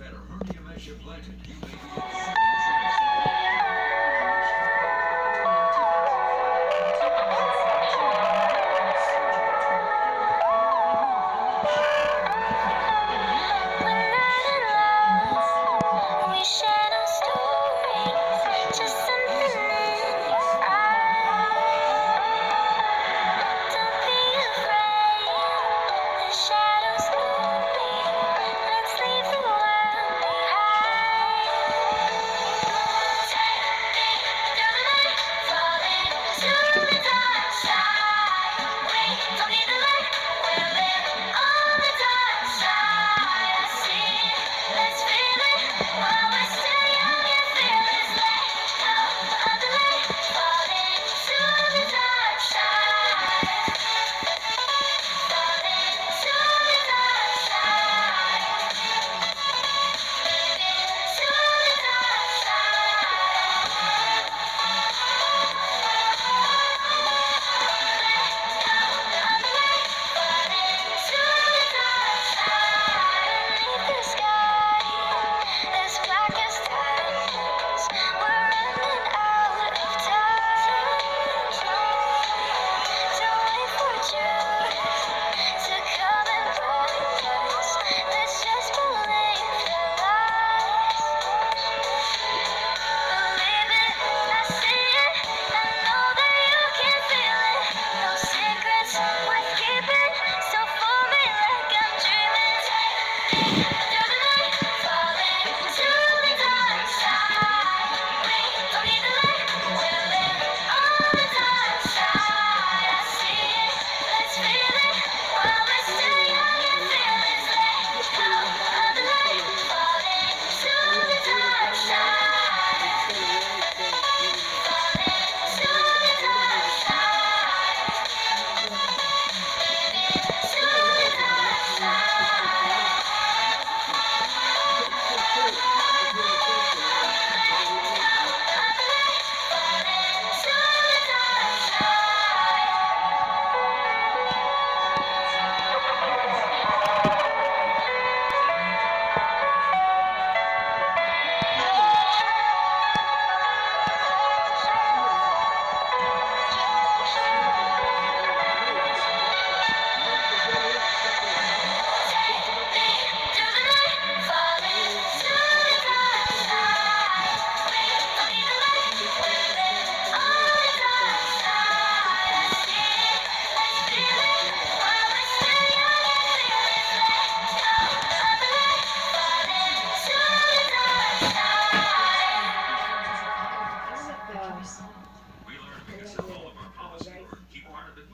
better. Hernia mesh implanted, you may be We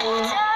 Uhum.